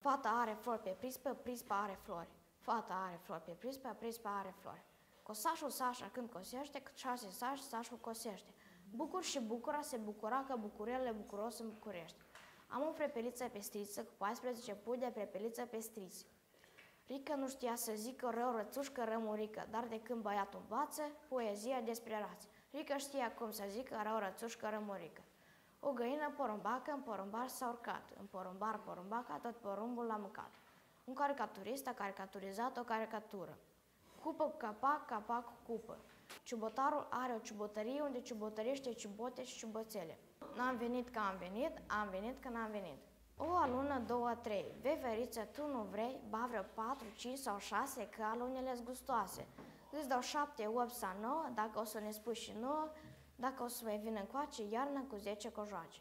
Fata are flori pe prispă, prispa are flori. Fata are flori pe prispă, prispa are flori. Cosașul Sașa când cosește, cât șase sași, sașul cosește. Bucur și bucura se bucura că bucurele bucuros în București. Am o prepeliță pestriță cu 14 pui de prepeliță pestriță. Rică nu știa să zică rău rățușcă rămurică, dar de când băiatul învață, poezia despre rață. Rică știa cum să zică rău rățușcă rămurică. O găină porumbacă în porumbar s-a urcat, în porumbar porumbaca tot porumbul l-a mâncat. Un caricaturist a caricaturizat o caricatură. Cupă cu capac, capac cu cupă. Ciubotarul are o ciubotărie unde ciubotărește ciubote și ciubățele. N-am venit că am venit, am venit că n-am venit. O alună, două, trei. Veveriță, tu nu vrei? Ba vreo patru, cinci sau șase, că alunele sunt gustoase. Îți dau șapte, opt sau nouă, dacă o să ne spui și nouă, dacă o să mai vină încoace, iarnă cu zece cojoace.